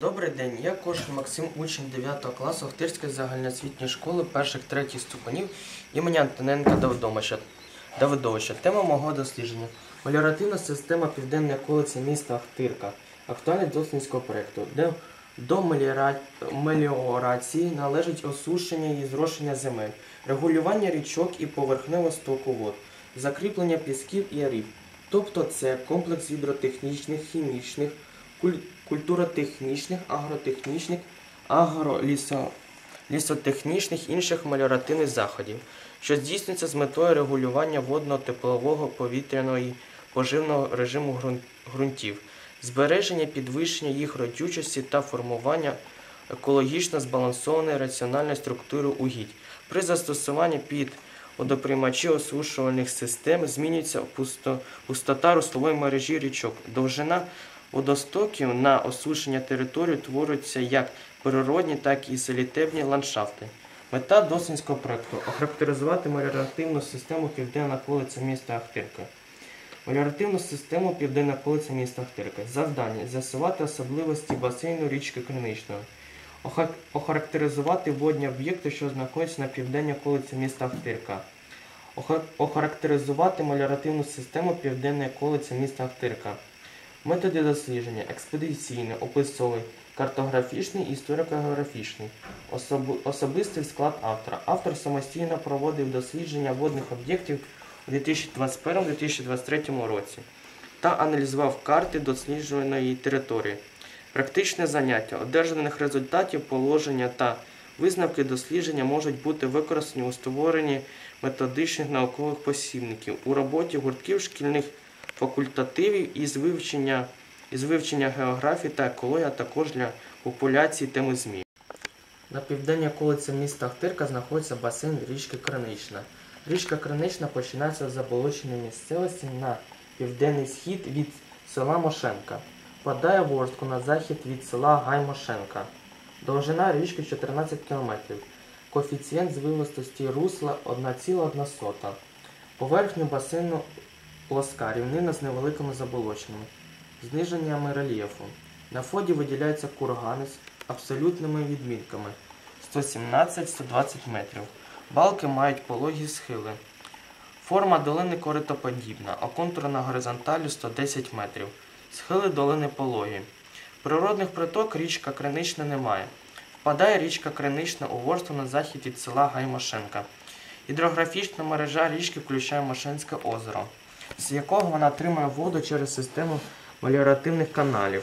Добрий день, я Кошель Максим, учень 9 класу Охтирської загальноосвітньої школи перших третіх ступенів імені Антоненка Давидовича. Тема мого дослідження. Меліоративна система південної околиці міста Ахтирка. Актуальність дослідницького проєкту, де до меліора- меліорації належить осушення і зрошення земель, регулювання річок і поверхневого стоку вод, закріплення пісків і риб. Тобто це комплекс гідротехнічних, хімічних, культуротехнічних, агротехнічних, агролісотехнічних інших меліоративних заходів, що здійснюється з метою регулювання водно-теплового повітряного і поживного режиму ґрунтів, збереження підвищення їх родючості та формування екологічно збалансованої раціональної структури угідь. При застосуванні під водоприймачі осушувальних систем змінюється пустота руслової мережі річок, довжина водостоків на осушення території утворюються як природні, так і селітебні ландшафти. Мета дослідницького проєкту охарактеризувати меліоративну систему південна околиця міста Ахтирка. Меліоративну систему південна околиця міста Ахтирка. Завдання з'ясувати особливості басейну річки Криничної. Оха- Охарактеризувати водні об'єкти, що знаходяться на південній околиці міста Ахтирка. Охарактеризувати меліоративну систему південної околиці міста Ахтирка. Методи дослідження експедиційний, описовий, картографічний і історико-географічний. Особи- особистий склад автора. Автор самостійно проводив дослідження водних об'єктів у 2021-2023 році та аналізував карти досліджуваної території. Практичне заняття одержаних результатів положення та висновки дослідження можуть бути використані у створенні методичних наукових посібників у роботі гуртків шкільних факультативів із вивчення, із вивчення географії та екології, а також для популяції теми ЗМІ. На південній околиці міста Ахтирка знаходиться басейн річки Кринична. Річка Кринична починається з заболоченої місцевості на південний схід від села Мошенка. Впадає в на захід від села Гаймошенка. Довжина річки 14 км. Коефіцієнт звивистості русла 1,1. Поверхню басейну плоска рівнина з невеликими заболоченнями, зниженнями рельєфу. На фоді виділяються кургани з абсолютними відмінками 117-120 метрів. Балки мають пологі схили. Форма долини коритоподібна, а контур на горизонталі 110 метрів. Схили долини пологі. Природних приток річка Кринична немає. Впадає річка Кринична у Ворсту на захід від села Гаймошенка. Гідрографічна мережа річки включає Мошенське озеро, з якого вона отримує воду через систему меліоративних каналів,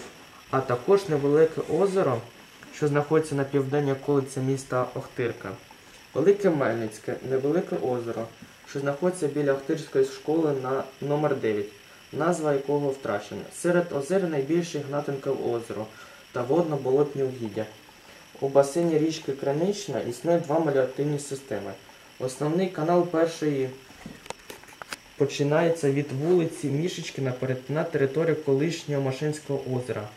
а також невелике озеро, що знаходиться на південній околиці міста Охтирка. Велике Мельницьке, невелике озеро, що знаходиться біля Охтирської школи на номер 9, назва якого втрачена. Серед озер найбільше Гнатенкове озеро та водно-болотні угіддя. У басейні річки Кринична існує два меліоративні системи. Основний канал першої починається від вулиці Мішечкіна перетина територію колишнього Машинського озера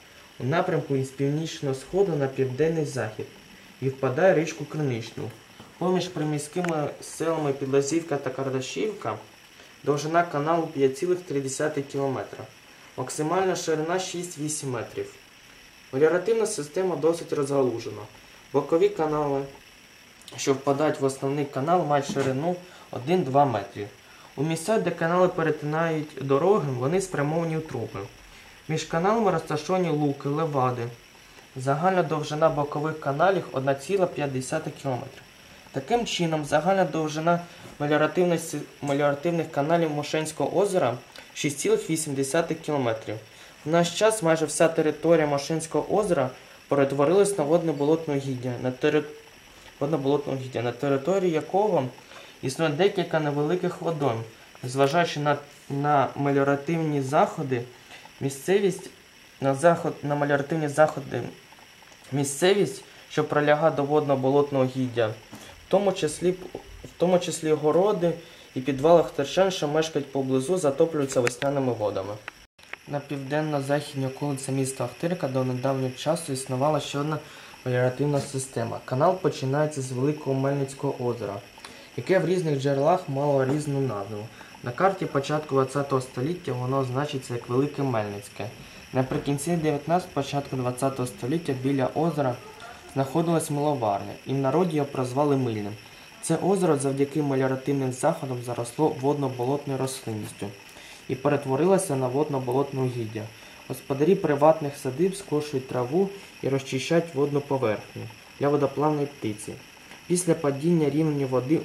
у напрямку із північного сходу на південний захід і впадає в річку Криничну. Поміж приміськими селами Підлазівка та Кардашівка довжина каналу 5,3 км. Максимальна ширина 6-8 метрів. Меліоративна система досить розгалужена. Бокові канали, що впадають в основний канал, мають ширину 1-2 метри. У місцях, де канали перетинають дороги, вони спрямовані у труби. Між каналами розташовані луки, левади. Загальна довжина бокових каналів 1,5 км. Таким чином, загальна довжина меліоративних, каналів Мошенського озера 6,8 км. В наш час майже вся територія Мошенського озера перетворилась на водне болотне угіддя, на, тери... на території якого існує декілька невеликих водойм. Зважаючи на, на меліоративні заходи, місцевість на, заход, на меліоративні заходи, місцевість, що прилягає до водно-болотного гіддя, в тому числі, в тому числі городи і підвали хтерчан, що мешкають поблизу, затоплюються весняними водами. На південно-західній околиці міста Ахтирка до недавнього часу існувала ще одна меліоративна система. Канал починається з Великого Мельницького озера, яке в різних джерелах мало різну назву. На карті початку ХХ століття воно значиться як Велике Мельницьке. Наприкінці 19 початку 20 століття біля озера знаходилась миловарня, і в народі його прозвали мильним. Це озеро завдяки меліоративним заходам заросло водно-болотною рослинністю і перетворилося на водно-болотне угіддя. Господарі приватних садиб скошують траву і розчищають водну поверхню для водоплавної птиці. Після падіння рівня води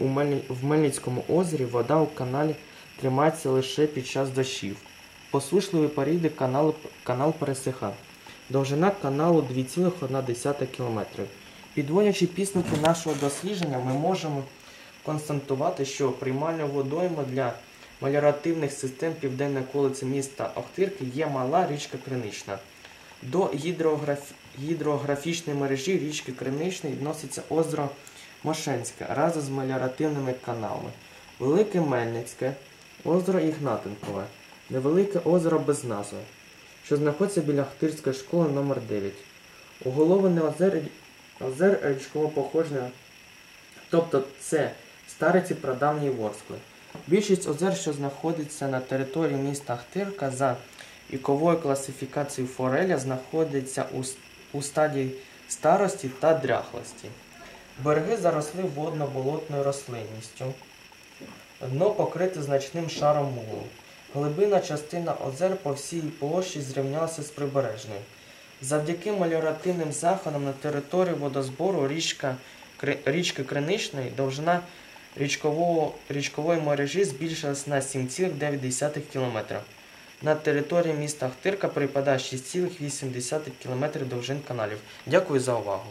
в Мельницькому озері вода у каналі тримається лише під час дощів. Посушливі періоди канал, канал пересихав. Довжина каналу 2,1 км. Підводячи підсумки нашого дослідження, ми можемо констатувати, що приймальна водойма для меліоративних систем південної околиці міста Охтирки є мала річка Кринична. До гідрограф... гідрографічної мережі річки Криничної відноситься озеро Мошенське разом з меліоративними каналами. Велике Мельницьке, озеро Ігнатенкове, невелике озеро без назви, що знаходиться біля Охтирської школи номер 9 Уголовини озер, озер річкового походження, тобто це стариці прадавньої Ворскли. Більшість озер, що знаходиться на території міста Ахтирка за віковою класифікацією фореля, знаходиться у, у стадії старості та дряхлості. Береги заросли водно-болотною рослинністю. Дно покрите значним шаром мулу. Глибина частина озер по всій площі зрівнялася з прибережною. Завдяки меліоративним заходам на території водозбору річка, річки Криничної довжина річкового, річкової мережі збільшилась на 7,9 км. На території міста Ахтирка припадає 6,8 км довжин каналів. Дякую за увагу.